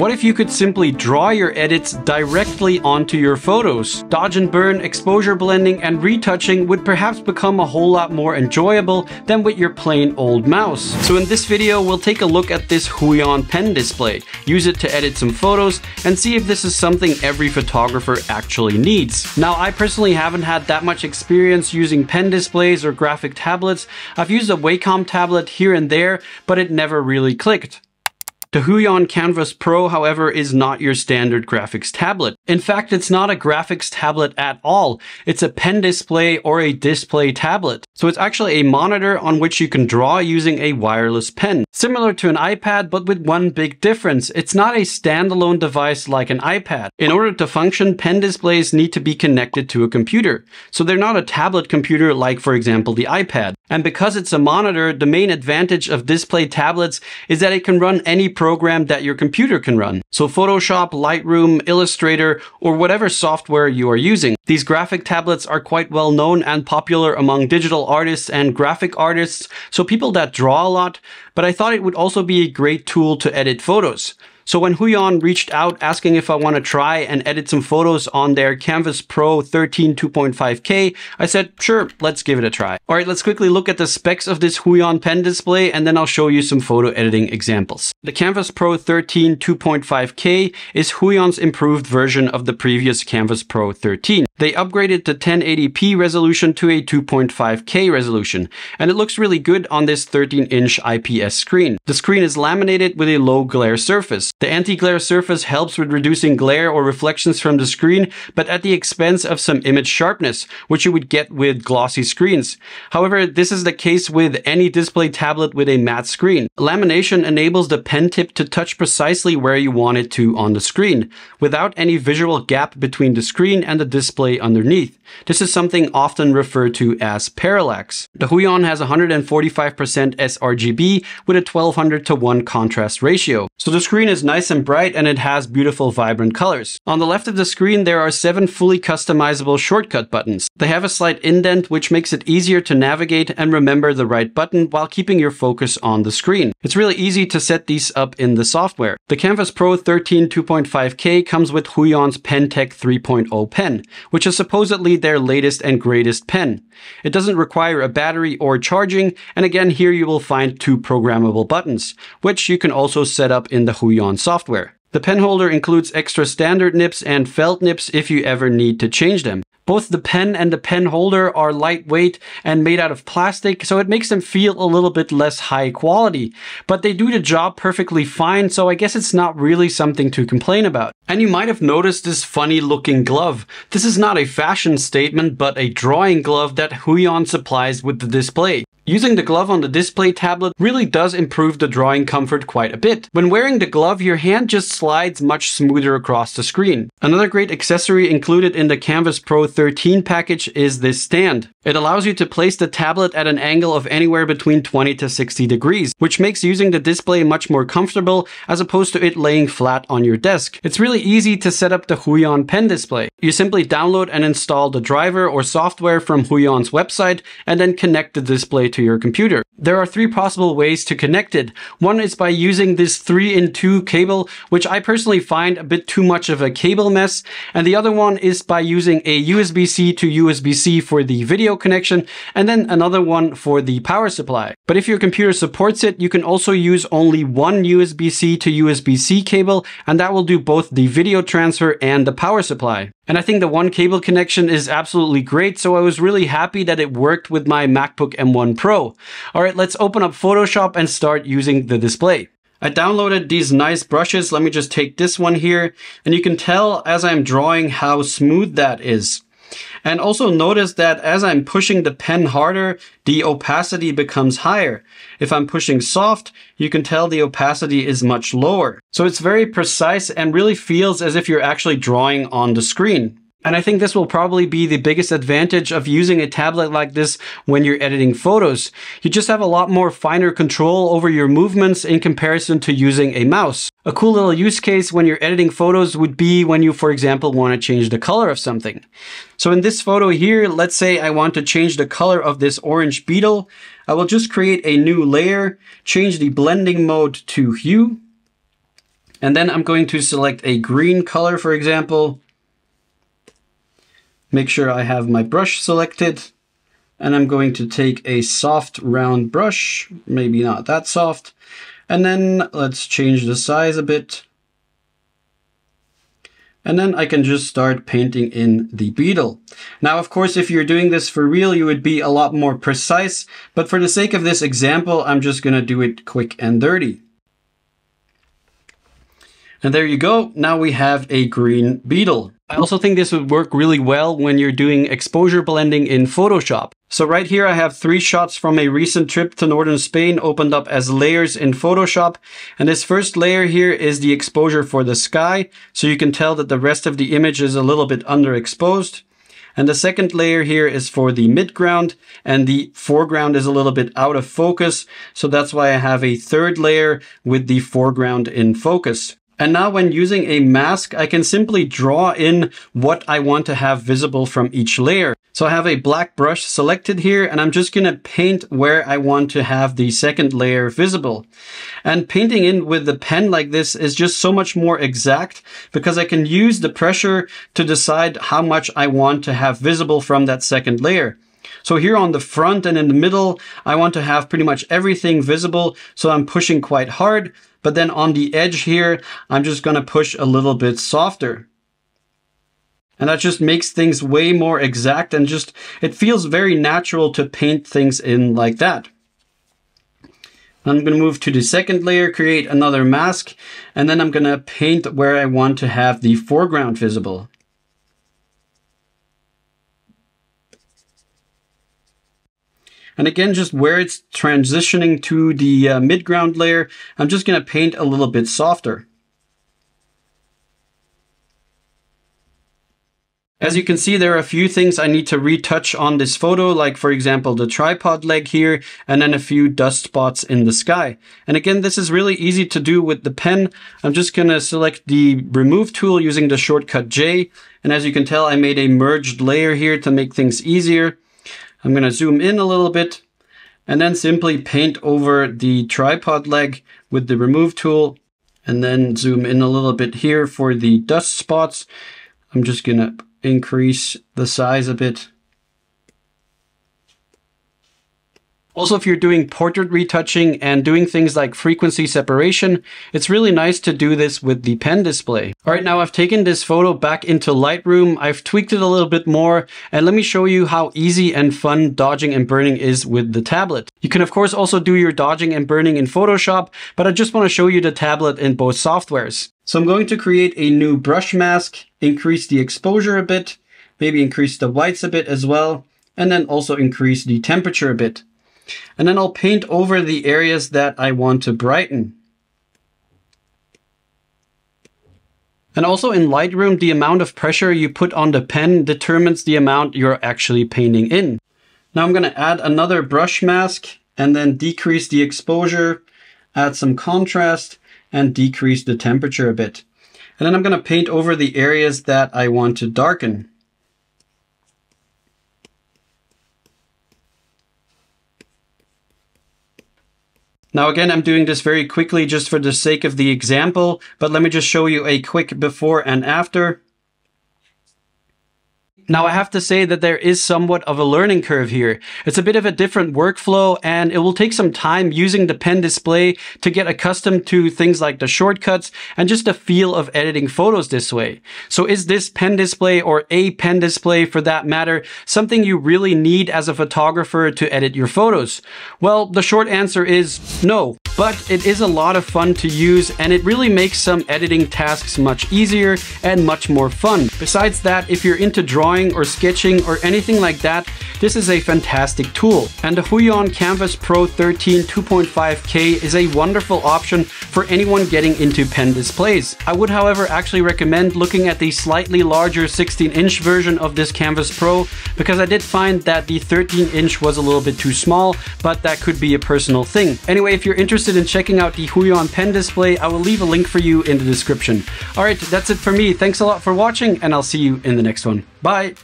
What if you could simply draw your edits directly onto your photos? Dodge and burn, exposure blending, and retouching would perhaps become a whole lot more enjoyable than with your plain old mouse. So in this video, we'll take a look at this Huion pen display, use it to edit some photos, and see if this is something every photographer actually needs. Now, I personally haven't had that much experience using pen displays or graphic tablets. I've used a Wacom tablet here and there, but it never really clicked. The Huion Kamvas Pro, however, is not your standard graphics tablet. In fact, it's not a graphics tablet at all. It's a pen display or a display tablet. So it's actually a monitor on which you can draw using a wireless pen. Similar to an iPad, but with one big difference. It's not a standalone device like an iPad. In order to function, pen displays need to be connected to a computer. So they're not a tablet computer like, for example, the iPad. And because it's a monitor, the main advantage of display tablets is that it can run any program that your computer can run. So Photoshop, Lightroom, Illustrator, or whatever software you are using. These graphic tablets are quite well known and popular among digital artists and graphic artists, so people that draw a lot, but I thought it would also be a great tool to edit photos. So when Huion reached out asking if I want to try and edit some photos on their Kamvas Pro 13 2.5K, I said, sure, let's give it a try. All right, let's quickly look at the specs of this Huion pen display and then I'll show you some photo editing examples. The Kamvas Pro 13 2.5K is Huion's improved version of the previous Kamvas Pro 13. They upgraded the 1080p resolution to a 2.5K resolution, and it looks really good on this 13-inch IPS screen. The screen is laminated with a low glare surface. The anti-glare surface helps with reducing glare or reflections from the screen, but at the expense of some image sharpness, which you would get with glossy screens. However, this is the case with any display tablet with a matte screen. Lamination enables the pen tip to touch precisely where you want it to on the screen, without any visual gap between the screen and the display underneath. This is something often referred to as parallax. The Huion has 145% sRGB with a 1200 to 1 contrast ratio. So the screen is nice and bright and it has beautiful vibrant colors. On the left of the screen there are 7 fully customizable shortcut buttons. They have a slight indent which makes it easier to navigate and remember the right button while keeping your focus on the screen. It's really easy to set these up in the software. The Kamvas Pro 13 2.5K comes with Huion's PenTech 3.0 pen, which is supposedly their latest and greatest pen. It doesn't require a battery or charging, and again here you will find two programmable buttons, which you can also set up in the Huion software. The pen holder includes extra standard nips and felt nips if you ever need to change them. Both the pen and the pen holder are lightweight and made out of plastic, so it makes them feel a little bit less high quality. But they do the job perfectly fine, so I guess it's not really something to complain about. And you might have noticed this funny looking glove. This is not a fashion statement, but a drawing glove that Huion supplies with the display. Using the glove on the display tablet really does improve the drawing comfort quite a bit. When wearing the glove, your hand just slides much smoother across the screen. Another great accessory included in the Kamvas Pro 13 package is this stand. It allows you to place the tablet at an angle of anywhere between 20 to 60 degrees, which makes using the display much more comfortable as opposed to it laying flat on your desk. It's really easy to set up the Huion pen display. You simply download and install the driver or software from Huion's website and then connect the display to your computer. There are three possible ways to connect it. One is by using this 3 in 2 cable, which I personally find a bit too much of a cable mess. And the other one is by using a USB-C to USB-C for the video connection, and then another one for the power supply. But if your computer supports it, you can also use only one USB-C to USB-C cable, and that will do both the video transfer and the power supply. And I think the one cable connection is absolutely great, so I was really happy that it worked with my MacBook M1 Pro. Alright, let's open up Photoshop and start using the display. I downloaded these nice brushes, let me just take this one here, and you can tell as I'm drawing how smooth that is. And also notice that as I'm pushing the pen harder, the opacity becomes higher. If I'm pushing soft, you can tell the opacity is much lower. So it's very precise and really feels as if you're actually drawing on the screen. And I think this will probably be the biggest advantage of using a tablet like this when you're editing photos. You just have a lot more finer control over your movements in comparison to using a mouse. A cool little use case when you're editing photos would be when you, for example, want to change the color of something. So in this photo here, let's say I want to change the color of this orange beetle. I will just create a new layer, change the blending mode to hue, And then I'm going to select a green color, for example. Make sure I have my brush selected. And I'm going to take a soft round brush, maybe not that soft. And then let's change the size a bit. And then I can just start painting in the beetle. Now, of course, if you're doing this for real, you would be a lot more precise. But for the sake of this example, I'm just going to do it quick and dirty. And there you go. Now we have a green beetle. I also think this would work really well when you're doing exposure blending in Photoshop. So right here I have three shots from a recent trip to northern Spain opened up as layers in Photoshop. And this first layer here is the exposure for the sky. So you can tell that the rest of the image is a little bit underexposed. And the second layer here is for the midground and the foreground is a little bit out of focus. So that's why I have a third layer with the foreground in focus. And now when using a mask, I can simply draw in what I want to have visible from each layer. So I have a black brush selected here and I'm just going to paint where I want to have the second layer visible. And painting in with the pen like this is just so much more exact because I can use the pressure to decide how much I want to have visible from that second layer. So here on the front and in the middle, I want to have pretty much everything visible. So I'm pushing quite hard. But then on the edge here, I'm just going to push a little bit softer. And that just makes things way more exact and just, it feels very natural to paint things in like that. I'm going to move to the second layer, create another mask, and then I'm going to paint where I want to have the foreground visible. And again, just where it's transitioning to the uh, midground layer, I'm just going to paint a little bit softer. As you can see, there are a few things I need to retouch on this photo, like for example, the tripod leg here, and then a few dust spots in the sky. And again, this is really easy to do with the pen. I'm just gonna select the remove tool using the shortcut J. And as you can tell, I made a merged layer here to make things easier. I'm going to zoom in a little bit and then simply paint over the tripod leg with the remove tool and then zoom in a little bit here for the dust spots. I'm just going to increase the size a bit Also, if you're doing portrait retouching and doing things like frequency separation, it's really nice to do this with the pen display. All right, now I've taken this photo back into Lightroom. I've tweaked it a little bit more and let me show you how easy and fun dodging and burning is with the tablet. You can of course also do your dodging and burning in Photoshop, but I just want to show you the tablet in both softwares. So I'm going to create a new brush mask, increase the exposure a bit, maybe increase the whites a bit as well, and then also increase the temperature a bit. And then I'll paint over the areas that I want to brighten. And also in Lightroom, the amount of pressure you put on the pen determines the amount you're actually painting in. Now I'm going to add another brush mask and then decrease the exposure, add some contrast, and decrease the temperature a bit. And then I'm going to paint over the areas that I want to darken. Now again, I'm doing this very quickly just for the sake of the example, but let me just show you a quick before and after. Now I have to say that there is somewhat of a learning curve here. It's a bit of a different workflow and it will take some time using the pen display to get accustomed to things like the shortcuts and just the feel of editing photos this way. So is this pen display or a pen display for that matter something you really need as a photographer to edit your photos? Well, the short answer is no but it is a lot of fun to use and it really makes some editing tasks much easier and much more fun. Besides that, if you're into drawing or sketching or anything like that, this is a fantastic tool. And the Huion Kamvas Pro 13 2.5K is a wonderful option for anyone getting into pen displays. I would however actually recommend looking at the slightly larger 16 inch version of this Kamvas Pro because I did find that the 13 inch was a little bit too small, but that could be a personal thing. Anyway, if you're interested interested in checking out the Huion pen display, I will leave a link for you in the description. Alright, that's it for me. Thanks a lot for watching, and I'll see you in the next one. Bye!